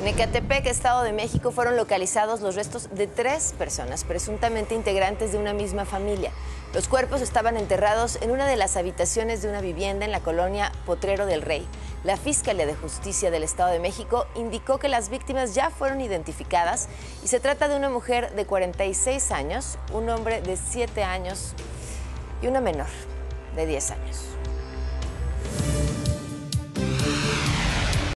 En Ecatepec, Estado de México, fueron localizados los restos de tres personas, presuntamente integrantes de una misma familia. Los cuerpos estaban enterrados en una de las habitaciones de una vivienda en la colonia Potrero del Rey. La Fiscalía de Justicia del Estado de México indicó que las víctimas ya fueron identificadas y se trata de una mujer de 46 años, un hombre de 7 años y una menor de 10 años.